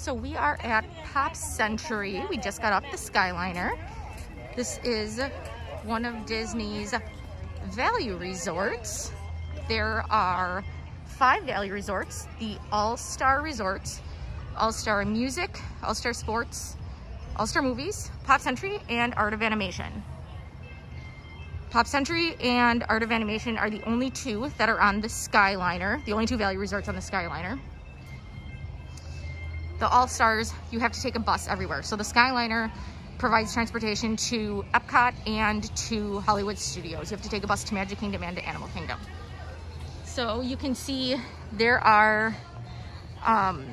So we are at Pop Century. We just got off the Skyliner. This is one of Disney's value resorts. There are five value resorts, the All-Star Resorts, All-Star Music, All-Star Sports, All-Star Movies, Pop Century, and Art of Animation. Pop Century and Art of Animation are the only two that are on the Skyliner, the only two value resorts on the Skyliner. The All-Stars, you have to take a bus everywhere. So the Skyliner provides transportation to Epcot and to Hollywood Studios. You have to take a bus to Magic Kingdom and to Animal Kingdom. So you can see there are um,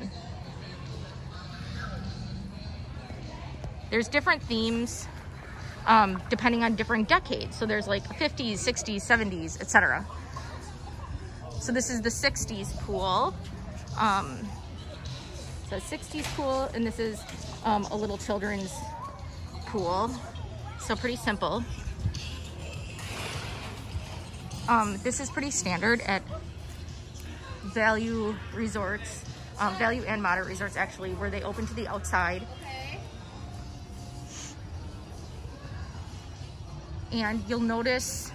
there's different themes um, depending on different decades. So there's like 50s, 60s, 70s, etc. So this is the 60s pool. Um, so 60s pool, and this is um, a little children's pool. So pretty simple. Um, this is pretty standard at value resorts, um, value and moderate resorts actually, where they open to the outside. And you'll notice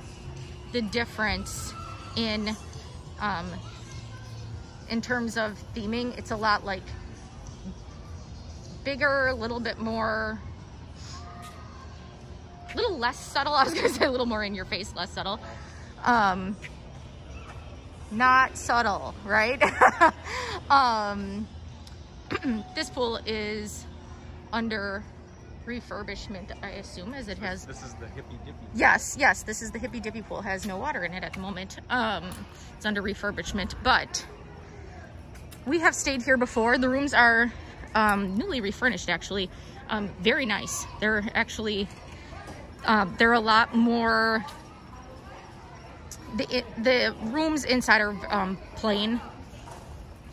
the difference in um, in terms of theming. It's a lot like bigger, a little bit more, a little less subtle. I was gonna say a little more in your face, less subtle. Um, not subtle, right? um, this pool is under refurbishment, I assume, as it has. This is the hippy dippy. Yes, yes, this is the hippy dippy pool. Has no water in it at the moment. Um, it's under refurbishment, but we have stayed here before. The rooms are um, newly refurnished, actually. Um, very nice. They're actually, um, they're a lot more the, it, the rooms inside are um, plain.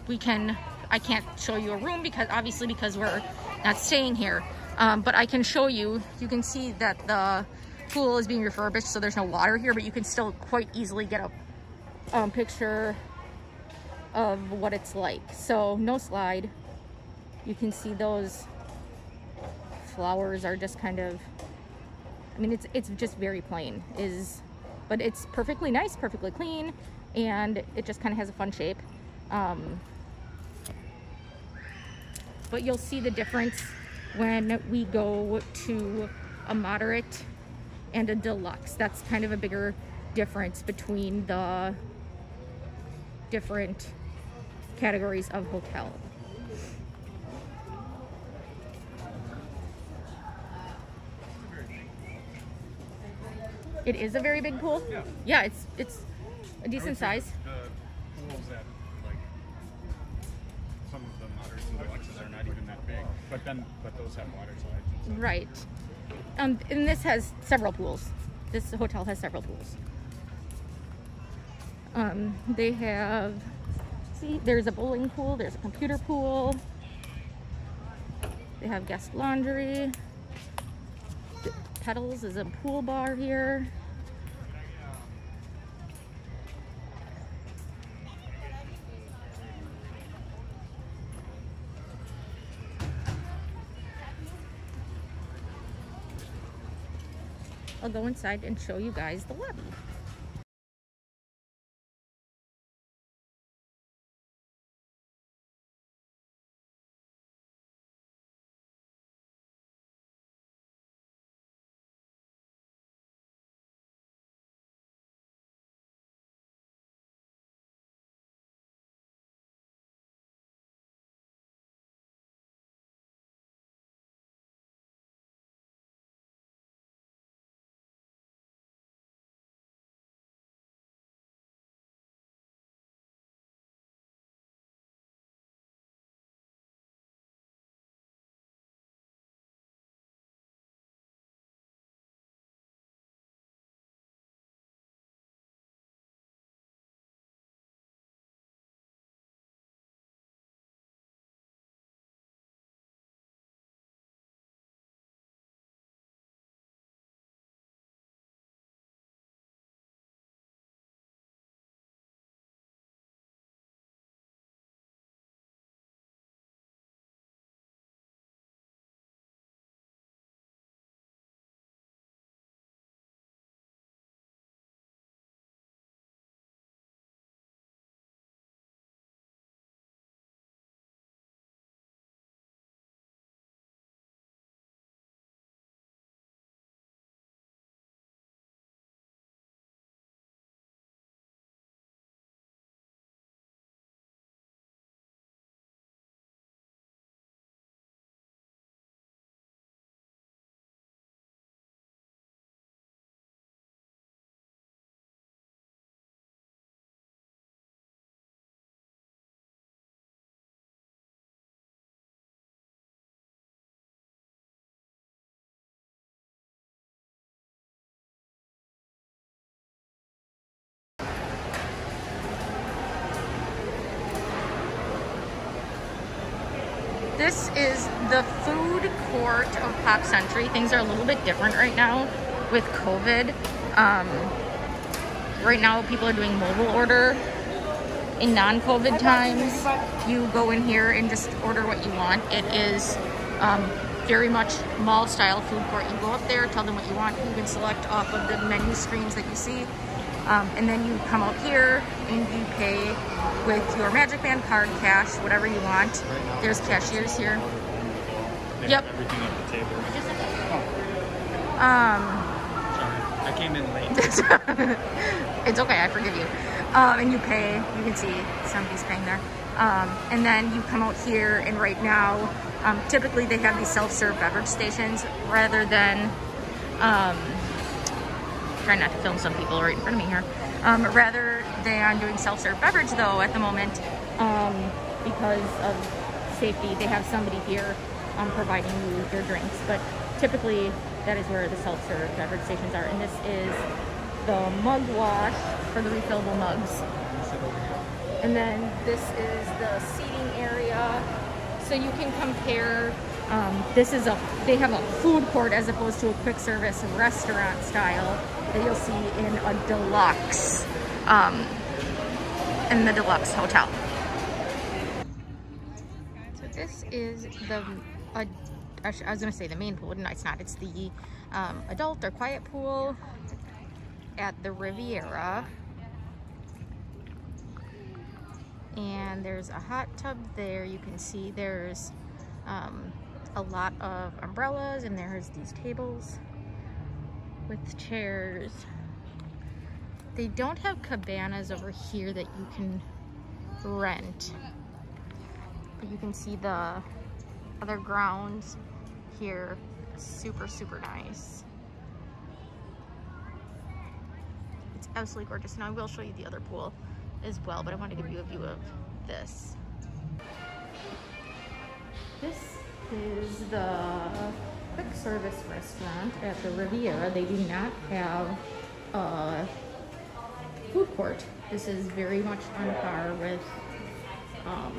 We can, I can't show you a room because obviously because we're not staying here. Um, but I can show you, you can see that the pool is being refurbished so there's no water here, but you can still quite easily get a um, picture of what it's like. So no slide. You can see those flowers are just kind of, I mean, it's, it's just very plain is but it's perfectly nice, perfectly clean, and it just kind of has a fun shape. Um, but you'll see the difference when we go to a moderate and a deluxe. That's kind of a bigger difference between the different categories of hotel. It is a very big pool? Yeah. Yeah, it's it's a decent size. The pools at like some of the and deluxes are not even that big, but then but those have water slides. Stuff. Right. Um, and this has several pools. This hotel has several pools. Um, they have, see, there's a bowling pool, there's a computer pool. They have guest laundry. Petals is a pool bar here. I'll go inside and show you guys the lobby. This is the food court of Pop Century. Things are a little bit different right now with COVID. Um, right now, people are doing mobile order. In non-COVID times, you go in here and just order what you want. It is um, very much mall-style food court. You go up there, tell them what you want. You can select off of the menu screens that you see. Um, and then you come out here and you pay with your Magic Band card, cash, whatever you want. Right now, There's cashiers here. Yep. everything at the table. Um, Sorry, I came in late. it's okay, I forgive you. Um, and you pay, you can see somebody's paying there. Um, and then you come out here, and right now, um, typically they have these self-serve beverage stations rather than, um, try not to film some people right in front of me here. Um, rather than doing self-serve beverage though at the moment, um, because of safety, they have somebody here um, providing you your drinks. But typically that is where the self-serve beverage stations are. And this is the mug wash for the refillable mugs. And then this is the seating area. So you can compare, um, this is a, they have a food court as opposed to a quick service restaurant style that you'll see in a deluxe, um, in the deluxe hotel. So this is the, uh, I was gonna say the main pool, no it's not, it's the um, adult or quiet pool at the Riviera. and there's a hot tub there you can see there's um, a lot of umbrellas and there's these tables with chairs. They don't have cabanas over here that you can rent but you can see the other grounds here. Super super nice. It's absolutely gorgeous and I will show you the other pool as well, but I want to give you a view of this. This is the quick service restaurant at the Riviera. They do not have a food court. This is very much on par with um,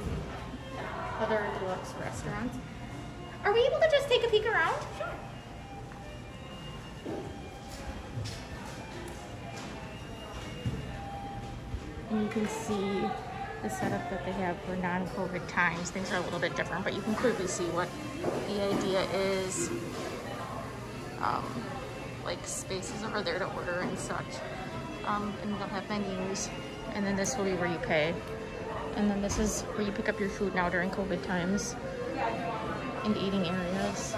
other deluxe restaurants. Are we able to just take a peek around? Sure. and you can see the setup that they have for non-COVID times. Things are a little bit different, but you can clearly see what the idea is. Um, like spaces over there to order and such. Um, and they'll have menus. And then this will be where you pay. And then this is where you pick up your food now during COVID times. And eating areas.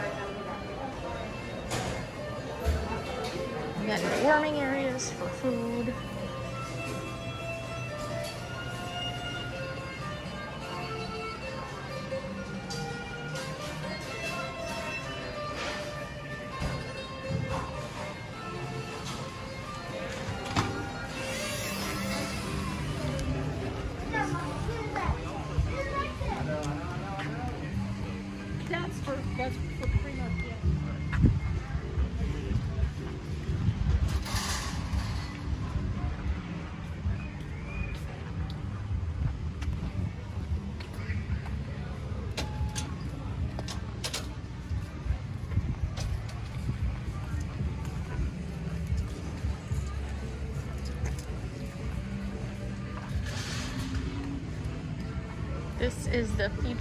And then warming areas for food.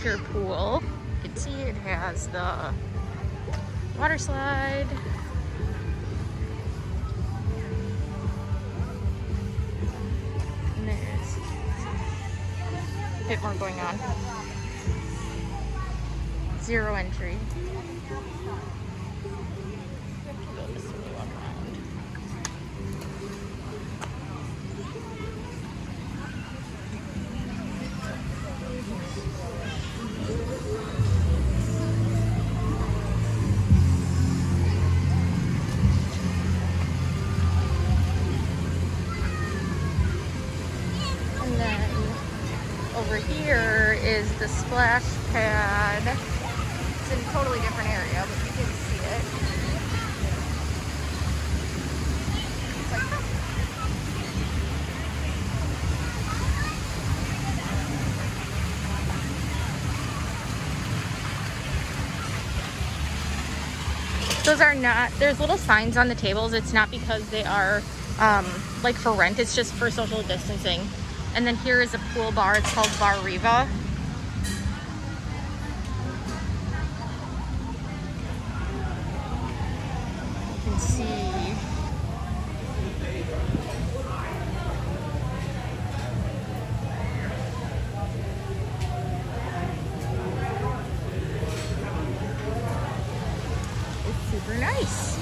Pool. You can see it has the water slide. And there's a bit more going on. Zero entry. splash pad. It's in a totally different area, but you can see it. Those are not, there's little signs on the tables. It's not because they are um, like for rent. It's just for social distancing. And then here is a pool bar. It's called Bar Riva. See. It's super nice.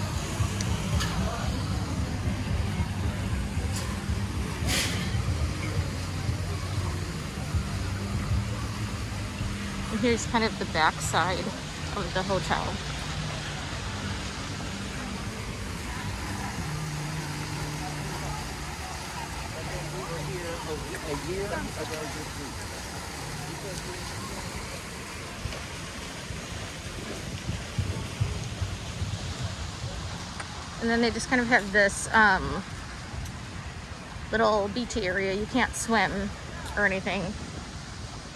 And here's kind of the back side of the hotel. And then they just kind of have this um, little beachy area. You can't swim or anything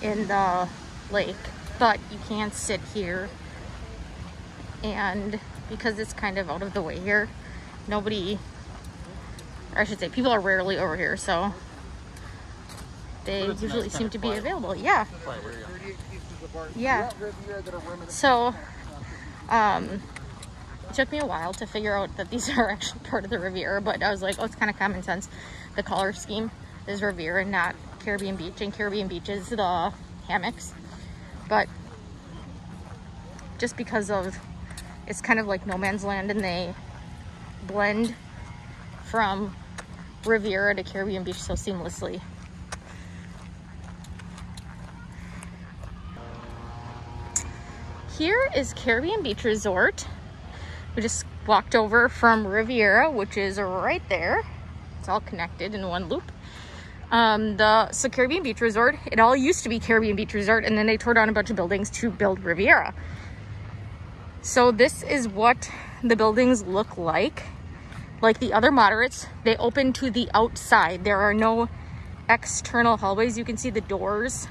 in the lake, but you can sit here. And because it's kind of out of the way here, nobody, or I should say, people are rarely over here, so they But usually nice seem to be quiet. available. Yeah. Quiet. Yeah. So, um, it took me a while to figure out that these are actually part of the Riviera, but I was like, oh, it's kind of common sense. The color scheme is Riviera, and not Caribbean Beach, and Caribbean Beach is the hammocks. But just because of it's kind of like no man's land, and they blend from Riviera to Caribbean Beach so seamlessly. Here is Caribbean Beach Resort. We just walked over from Riviera, which is right there. It's all connected in one loop. Um, the so Caribbean Beach Resort, it all used to be Caribbean Beach Resort, and then they tore down a bunch of buildings to build Riviera. So this is what the buildings look like. Like the other moderates, they open to the outside. There are no external hallways. You can see the doors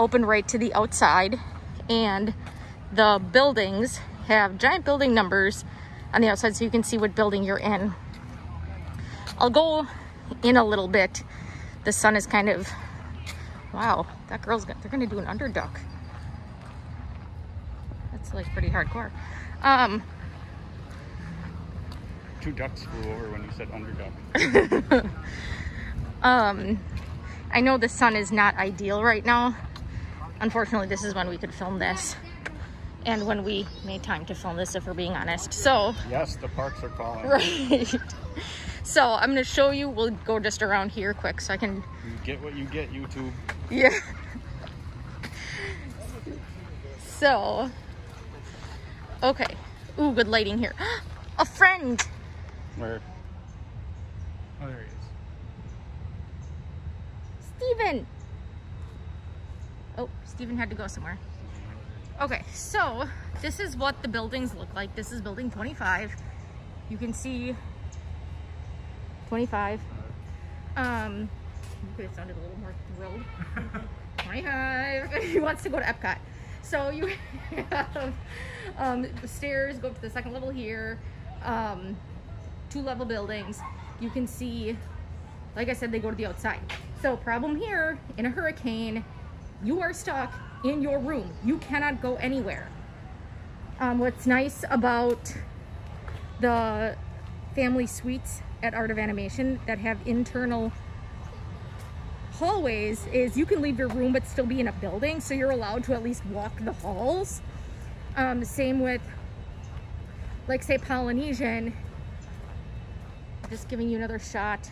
open right to the outside and the buildings have giant building numbers on the outside so you can see what building you're in. I'll go in a little bit. The sun is kind of, wow, that girl's, gonna, they're gonna do an underduck. That's like pretty hardcore. Um, Two ducks flew over when you said underduck. um, I know the sun is not ideal right now. Unfortunately, this is when we could film this. And when we made time to film this, if we're being honest. So, Yes, the parks are calling. right. So I'm gonna show you, we'll go just around here quick so I can, You get what you get, YouTube. yeah. So, okay. Ooh, good lighting here. A friend. Where? Oh, there he is. Steven. Oh, Stephen had to go somewhere. Okay, so this is what the buildings look like. This is building 25. You can see 25. Um, you could have sounded a little more thrilled. 25. he wants to go to Epcot. So you have um, stairs go up to the second level here. Um, two level buildings. You can see like I said, they go to the outside. So problem here, in a hurricane, you are stuck in your room. You cannot go anywhere. Um, what's nice about the family suites at Art of Animation that have internal hallways is you can leave your room but still be in a building, so you're allowed to at least walk the halls. Um, same with, like say Polynesian, just giving you another shot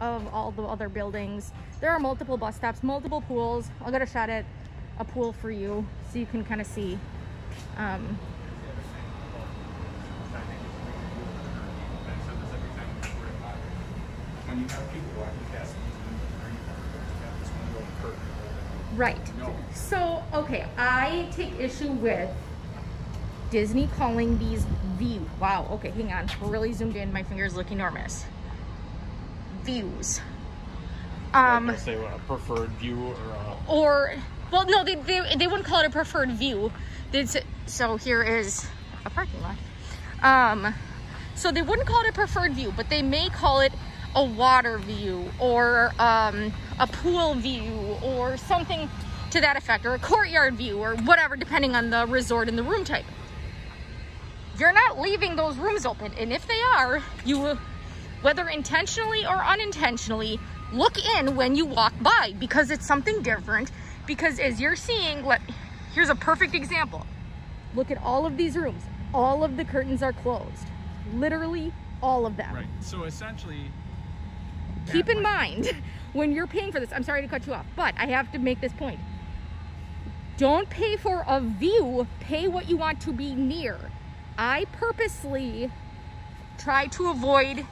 of all the other buildings. There are multiple bus stops, multiple pools. I'll get a shot at a pool for you so you can kind of see. Um, When you have people walking past, this one go curve. right. No. So, okay, I take issue with Disney calling these view. Wow, okay, hang on. We're really zoomed in. My fingers look enormous. Views. Um, like, say what, a preferred view or a or Well, no, they, they, they wouldn't call it a preferred view. They'd say, so here is a parking lot. Um, so they wouldn't call it a preferred view, but they may call it a water view or um, a pool view or something to that effect, or a courtyard view or whatever, depending on the resort and the room type. You're not leaving those rooms open, and if they are, you, whether intentionally or unintentionally, look in when you walk by because it's something different. Because as you're seeing, let here's a perfect example. Look at all of these rooms. All of the curtains are closed. Literally all of them. Right. So essentially, Keep in mind when you're paying for this, I'm sorry to cut you off, but I have to make this point. Don't pay for a view, pay what you want to be near. I purposely try to avoid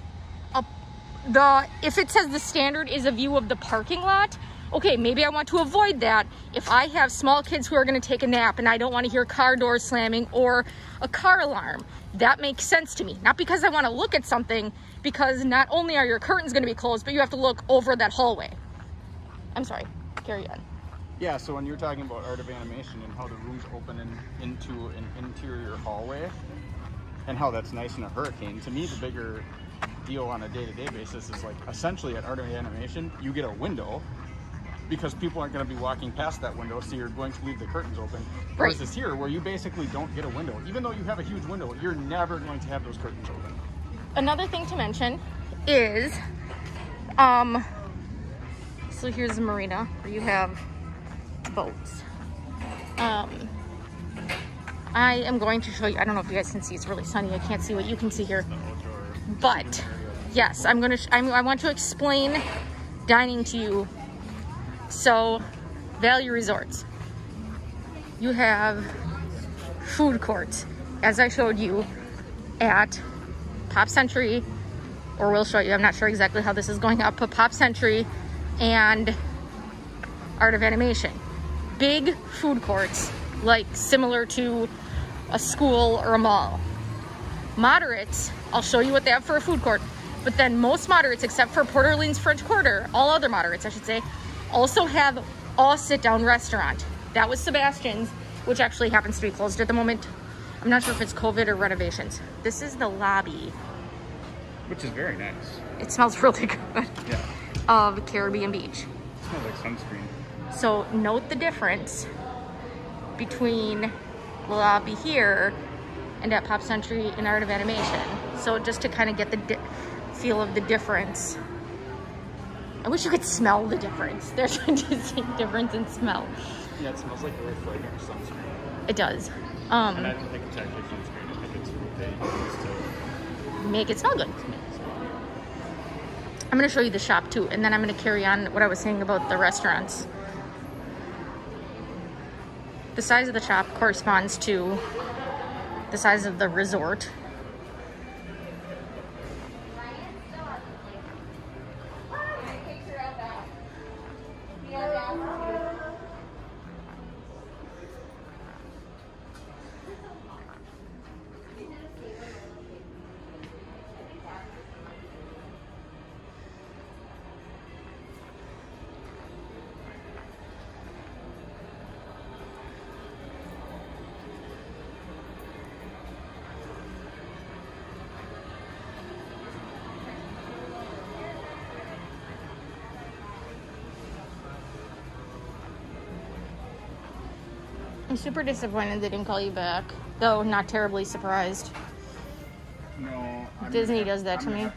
the, if it says the standard is a view of the parking lot, okay, maybe I want to avoid that if I have small kids who are gonna take a nap and I don't wanna hear car doors slamming or a car alarm. That makes sense to me. Not because I wanna look at something, because not only are your curtains gonna be closed, but you have to look over that hallway. I'm sorry, carry on. Yeah, so when you're talking about art of animation and how the rooms open in, into an interior hallway and how that's nice in a hurricane, to me the bigger deal on a day-to-day basis is like essentially at art of animation you get a window because people aren't going to be walking past that window so you're going to leave the curtains open. Right. versus here where you basically don't get a window. Even though you have a huge window you're never going to have those curtains open. Another thing to mention is um so here's the marina where you have boats. Um i am going to show you i don't know if you guys can see it's really sunny i can't see what you can see here but yes i'm gonna I'm, i want to explain dining to you. So value resorts. You have food courts as i showed you at pop century or we'll show you i'm not sure exactly how this is going up but pop century and art of animation. Big food courts like similar to a school or a mall moderates i'll show you what they have for a food court but then most moderates except for Port Orleans French Quarter all other moderates I should say also have a sit down restaurant. That was Sebastian's which actually happens to be closed at the moment. I'm not sure if it's COVID or renovations. This is the lobby. Which is very nice. It smells really good. Yeah. Of Caribbean Beach. It smells like sunscreen. So note the difference between the lobby here and at Pop Century in Art of Animation. So just to kind of get the di- feel of the difference. I wish you could smell the difference. There's a distinct difference in smell. yeah it smells like really fragrant sunscreen It does. and I Um, don't think it's actually sunscreen I think it's what they use to make it smell good. I'm gonna show you the shop too, and then I'm gonna carry on what I was saying about the restaurants. The size of the shop corresponds to the size of the resort. Super disappointed they didn't call you back, though not terribly surprised. No, I'm Disney gonna does that I'm to me.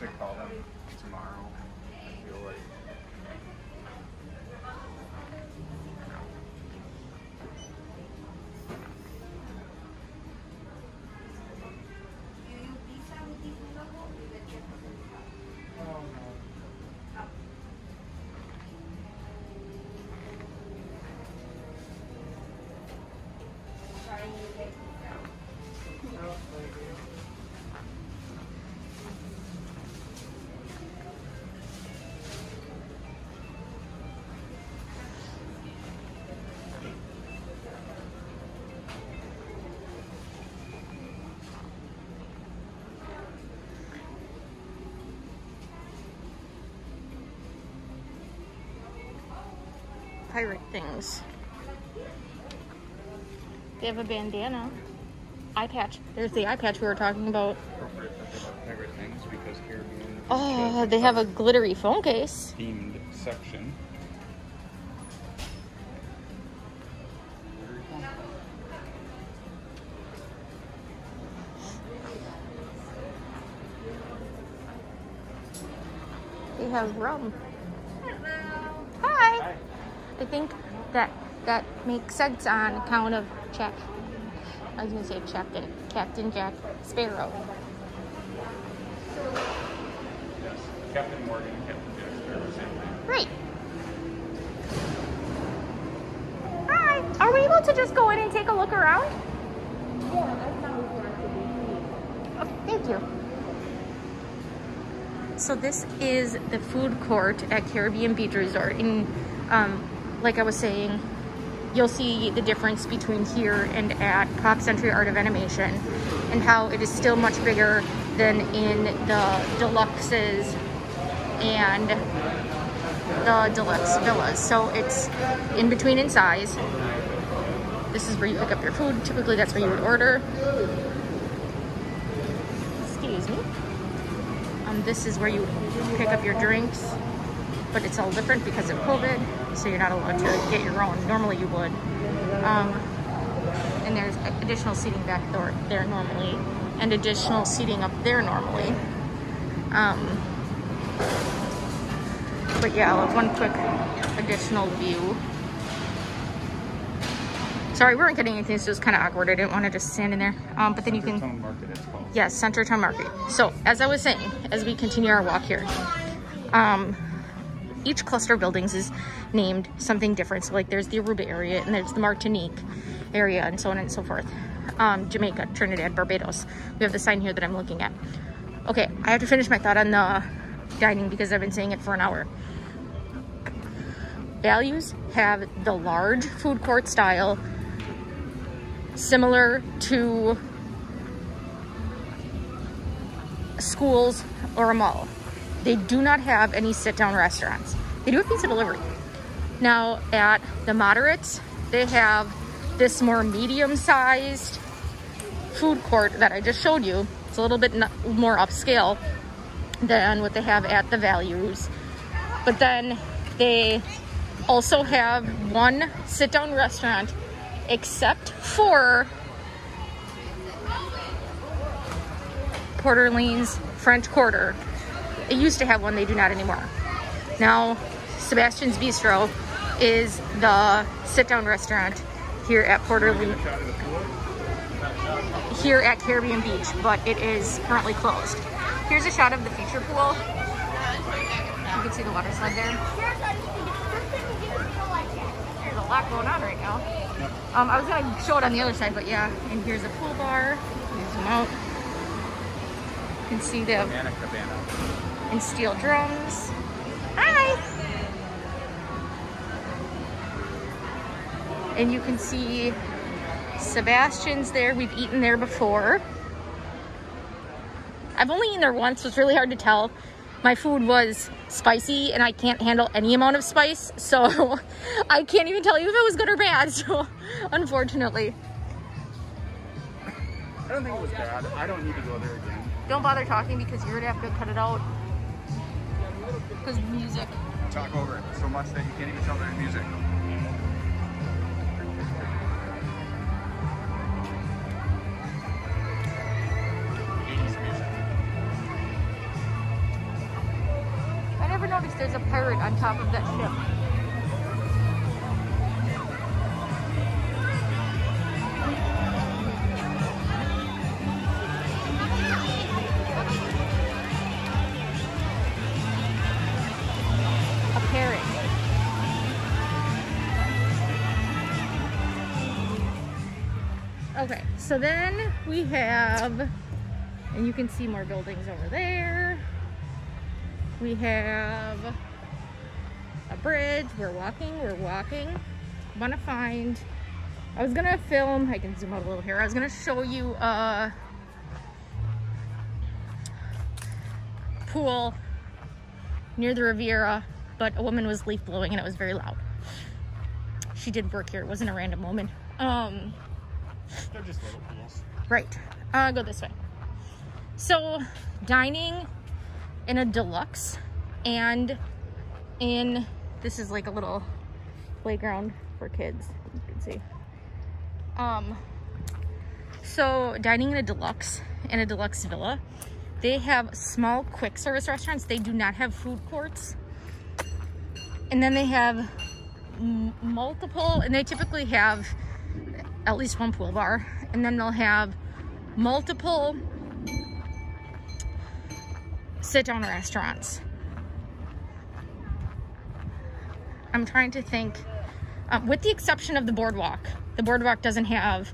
They have a bandana. Eye patch. There's the eye patch we were talking about. Appropriate that they have pirate things because Caribbean. Oh, they have a glittery phone case. themed section. They have rum. Hi. I think that that makes sense on account of Jack. I was gonna say Captain Captain Jack Sparrow. Yes. Captain Morgan and Captain Jack Sparrow, same thing. Great. Hi. Are we able to just go in and take a look around? Oh, thank you. So this is the food court at Caribbean Beach Resort. And um, like I was saying, you'll see the difference between here and at Pop Century Art of Animation and how it is still much bigger than in the deluxes and the deluxe villas. So it's in between in size. This is where you pick up your food. Typically that's where you would order. Excuse me. Um, this is where you pick up your drinks, but it's all different because of COVID, so you're not allowed to get your own. Normally you would. Um, and there's additional seating back there, there normally, and additional seating up there normally. Um, but yeah, I'll have one quick additional view. Sorry, we weren't getting anything, so it was kind of awkward. I didn't want to just stand in there. Um, but then you can... Town Market, it's called. Yes, Centertown Market. So, as I was saying, as we continue our walk here, um, each cluster of buildings is named something different. So, like, there's the Aruba area, and there's the Martinique area, and so on and so forth. Um, Jamaica, Trinidad, Barbados. We have the sign here that I'm looking at. Okay, I have to finish my thought on the dining because I've been saying it for an hour. Values have the large food court style, similar to schools or a mall. They do not have any sit-down restaurants. They do have pizza delivery. Now at the moderates, they have this more medium-sized food court that I just showed you. It's a little bit more upscale than what they have at the values. But then they also have one sit-down restaurant except for Port Orleans French Quarter. It used to have one, they do not anymore. Now, Sebastian's Bistro is the sit-down restaurant here at Port Orleans, here at Caribbean Beach, but it is currently closed. Here's a shot of the feature pool. You can see the water slide there. There's a lot going on right now. Um, I was gonna show it on the other side, but yeah. And here's a pool bar. Here's them out. You can see the Banana Cabana. And steel drums. Hi! And you can see Sebastian's there. We've eaten there before. I've only eaten there once, so it's really hard to tell. My food was spicy and I can't handle any amount of spice, so I can't even tell you if it was good or bad, so unfortunately. I don't think it was bad. I don't need to go there again. Don't bother talking because you're gonna have to cut it out. Because music. Talk over it so much that you can't even tell there's music. I never noticed there's a pirate on top of that ship. So then we have, and you can see more buildings over there. We have a bridge. We're walking. We're walking. Want to find. I was gonna film. I can zoom out a little here. I was gonna show you a pool near the Riviera, but a woman was leaf blowing and it was very loud. She did work here. It wasn't a random woman. Um, They're just little pools. right. Uh, go this way. So, dining in a deluxe and in this is like a little playground for kids. You can see. Um, so dining in a deluxe in a deluxe villa, they have small quick service restaurants. They do not have food courts. And then they have multiple, and they typically have at least one pool bar, and then they'll have multiple sit down restaurants. I'm trying to think, um, with the exception of the boardwalk. The boardwalk doesn't have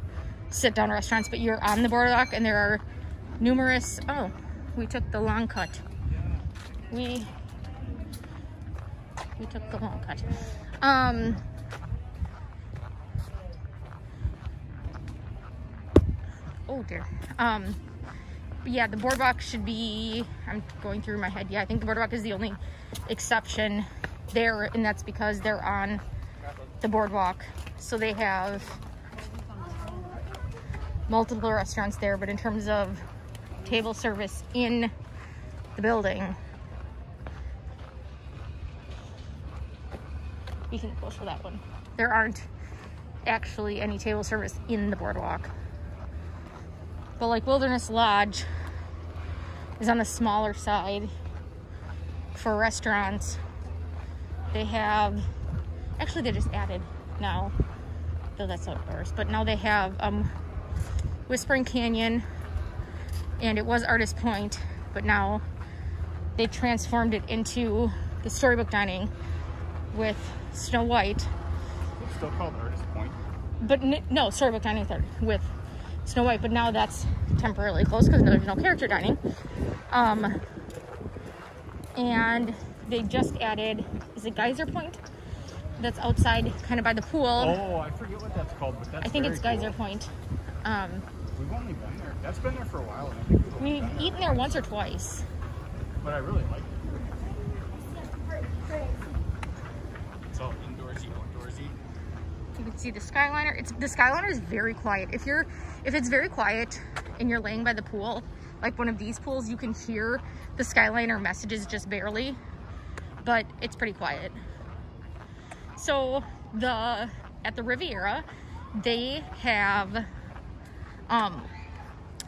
sit down restaurants, but you're on the boardwalk and there are numerous. Oh, we took the long cut. We we took the long cut. Um, oh dear. Um, yeah, the boardwalk should be. I'm going through my head. Yeah, I think the boardwalk is the only exception there, and that's because they're on the boardwalk. So they have multiple restaurants there, but in terms of table service in the building, you can push for that one. There aren't actually any table service in the boardwalk. But like Wilderness Lodge is on the smaller side for restaurants. They have actually they just added now though that's outdoors but now they have um whispering canyon and it was artist point but now they transformed it into the storybook dining with snow white It's still called Artist Point. but no storybook dining third with snow white but now that's temporarily closed because there's no character dining um and they just added is it geyser point that's outside kind of by the pool Oh, I forget what that's called, but that's i think it's geyser cool. point um We've only been there. That's been there for a while, and I think we've been there eaten there once or twice But I really like it. It's all indoorsy, outdoorsy. you can see the skyliner it's the skyliner is very quiet if you're if it's very quiet and you're laying by the pool like one of these pools you can hear the skyliner messages just barely but it's pretty quiet. So the at the riviera they have um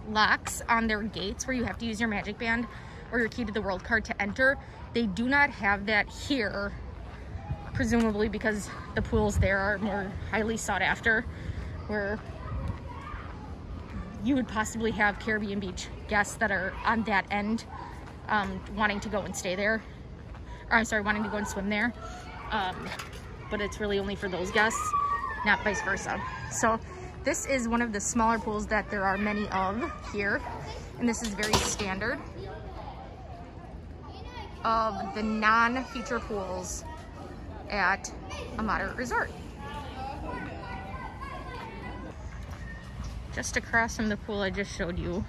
locks on their gates where you have to use your magic band or your key to the world card to enter. They do not have that here presumably because the pools there are more highly sought after, where you would possibly have Caribbean Beach guests that are on that end um, wanting to go and stay there. Or I'm sorry, wanting to go and swim there. Um, but it's really only for those guests, not vice versa. So this is one of the smaller pools that there are many of here. And this is very standard of the non-feature pools at a moderate resort. Just across from the pool I just showed you,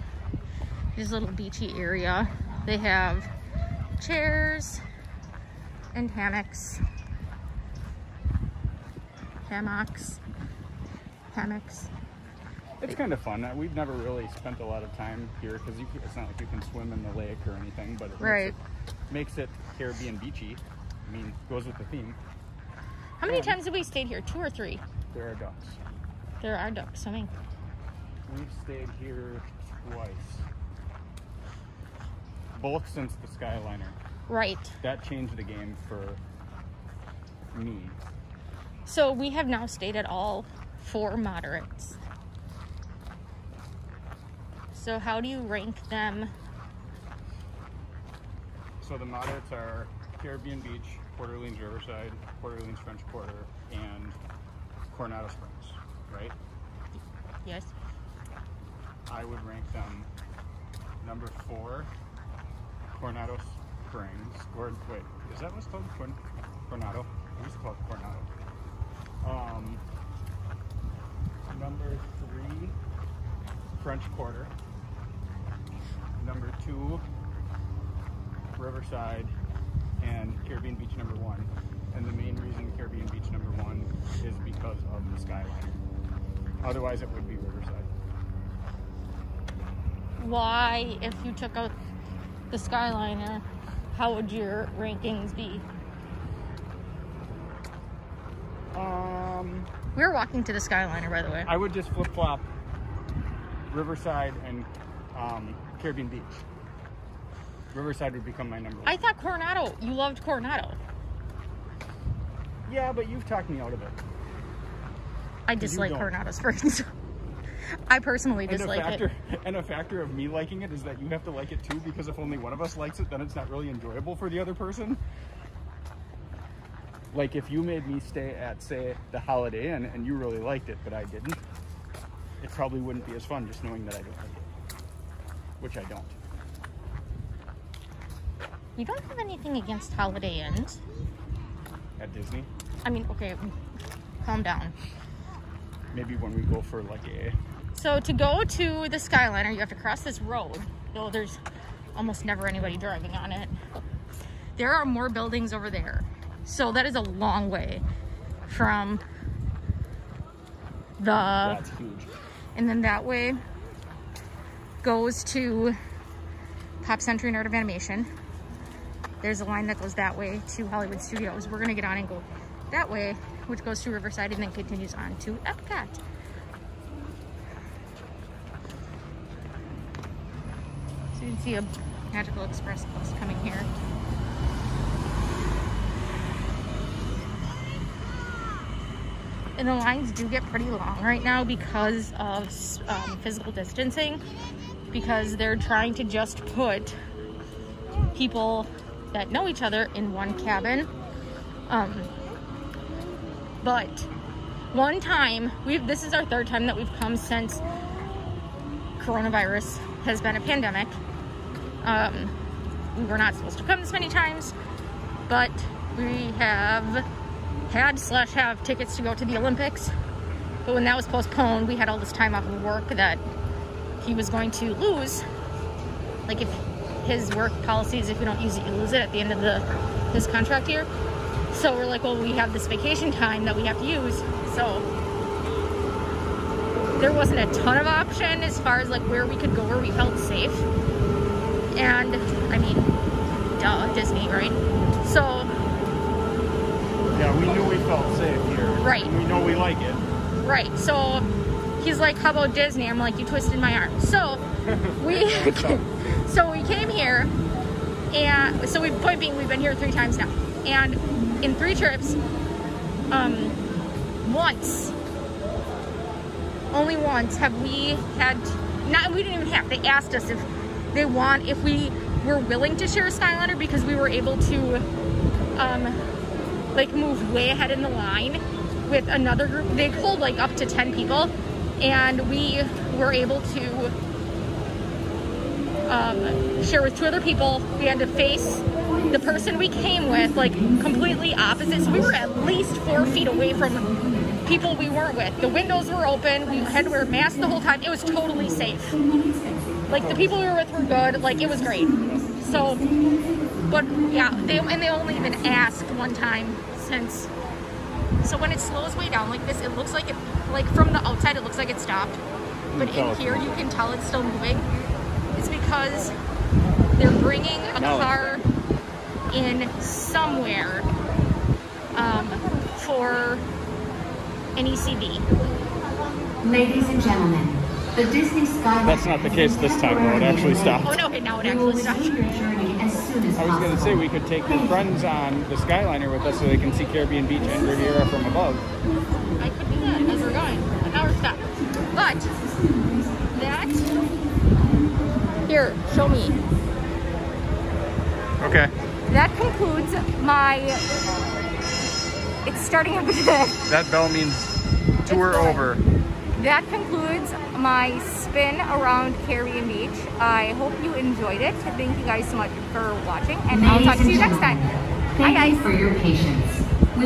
this little beachy area. They have chairs and hammocks. Hammocks. Hammocks. It's kind of fun. We've never really spent a lot of time here because it's not like you can swim in the lake or anything, but it Right. makes, it, makes it Caribbean beachy. I mean, goes with the theme. How many Yeah. times have we stayed here? Two or three? There are ducks. There are ducks swimming. We've stayed here twice. Both since the Skyliner. Right. That changed the game for me. So we have now stayed at all four moderates. So how do you rank them? So the moderates are Caribbean Beach, Port Orleans Riverside, Port Orleans French Quarter, and Coronado Springs, right? Yes. I would rank them number four, Coronado Springs. Or wait, is that what's called Corn- Coronado? We used to call it Coronado. Um, number three, French Quarter. Number two, Riverside, and Caribbean Beach number one. And the main reason Caribbean Beach number one is because of the skyline. Otherwise, it would be Riverside. Why, if you took out the Skyliner, how would your rankings be? Um, We were walking to the Skyliner, by the way. I would just flip flop Riverside and um, Caribbean Beach. Riverside would become my number one. I thought Coronado. You loved Coronado. yeah, but you've talked me out of it. I dislike don't. Coronado's first. I personally And dislike factor, it. and a factor of me liking it is that you have to like it too, because if only one of us likes it, then it's not really enjoyable for the other person. Like if you made me stay at, say, the Holiday Inn and you really liked it, but I didn't, it probably wouldn't be as fun just knowing that I don't like it, which I don't. You don't have anything against Holiday Inns. At Disney, I mean, okay, calm down. maybe when we go for like a So to go to the Skyliner, you have to cross this road, though there's almost never anybody driving on it. There are more buildings over there. So that is a long way from the that's huge. and then that way goes to Pop Century and Art of Animation. There's a line that goes that way to Hollywood Studios. We're gonna get on and go that way, which goes to Riverside and then continues on to Epcot. You can see a Magical Express bus coming here. And the lines do get pretty long right now because of um, physical distancing, because they're trying to just put people that know each other in one cabin. Um, but one time, we've this is our third time that we've come since coronavirus has been a pandemic. Um, we were not supposed to come this many times, but we have had slash have tickets to go to the Olympics. But when that was postponed, we had all this time off of work that he was going to lose. Like if his work policies, if we don't use it, you lose it at the end of the his contract year. So we're like, well, we have this vacation time that we have to use. So there wasn't a ton of option as far as like where we could go where we felt safe. And I mean, duh, Disney, right? So Yeah, we knew we felt safe here. Right. We know we like it. Right. So he's like, "How about Disney?" I'm like, "You twisted my arm." So we, so we came here, and so we point being, we've been here three times now, and in three trips, um, once, only once have we had not. We didn't even have. They asked us if they want if we were willing to share a Skyliner because we were able to, um, like move way ahead in the line with another group. They hold like up to 10 people, and we were able to um, share with two other people. We had to face the person we came with, like completely opposite. So we were at least four feet away from people we weren't with. The windows were open. We had to wear masks the whole time. It was totally safe. Like the people we were with were good. Like it was great. So, but yeah, they and they only even asked one time since. So when it slows way down like this, it looks like it, like from the outside, it looks like it stopped. But in here, you can tell it's still moving. It's because they're bringing a car in somewhere um, for an E ECV. Ladies and gentlemen, the Disney Skyliner. That's not the case this time, though. It actually stopped. Oh no, okay, now it actually stopped. your journey as soon as I was gonna say we could take the friends on the Skyliner with us so they can see Caribbean Beach and Riviera from above. I could do that as we're going. An hour stop. But that here, show me. Okay. That concludes my. It's starting up today. That bell means tour going. over. That concludes my spin around Caribbean Beach. I hope you enjoyed it. Thank you guys so much for watching, and I'll talk to you next time. Bye, guys. you for your patience.